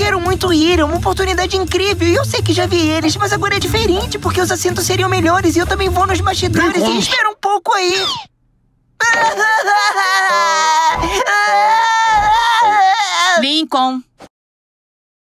quero muito ir, é uma oportunidade incrível. E eu sei que já vi eles, mas agora é diferente, porque os assentos seriam melhores e eu também vou nos bastidores. E espera um pouco aí. Lincoln,